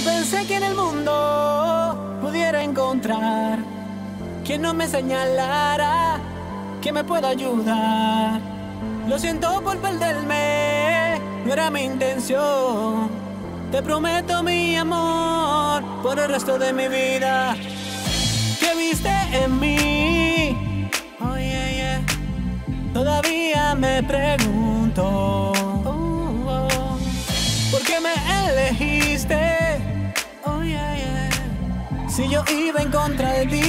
pensé que en el mundo pudiera encontrar quien no me señalara que me pueda ayudar. Lo siento por perderme, no era mi intención. Te prometo mi amor por el resto de mi vida. ¿Qué viste en mí? Todavía me pregunto. oh, oh, ¿Por qué me elegiste? Si yo iba en contra de ti.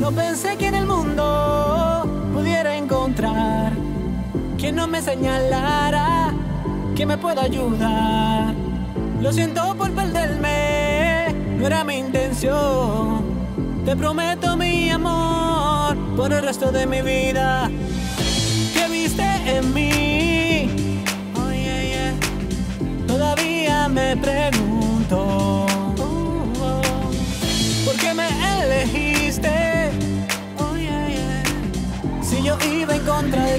No pensé que en el mundo pudiera encontrar quien no me señalara que me pueda ayudar. Lo siento por perderme, no era mi intención. Te prometo mi amor por el resto de mi vida. Que viste en mí, todavía me pregunto. iba en contra de